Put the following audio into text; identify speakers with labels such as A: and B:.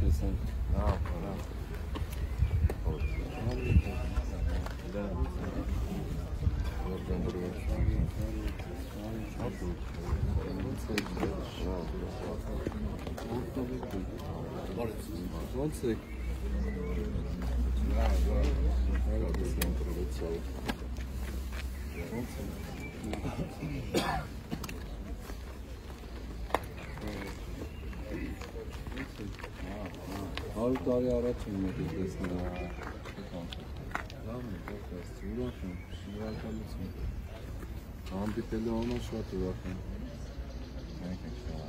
A: kesen.
B: Ne yapar ha? Oradan buraya.
A: One sec. 100 տարի առաջ եմ եկել ես նա լավ է դες ուրախ եմ շնորհակալություն հանդիպելու համար շատ ուրախ եմ Thank you.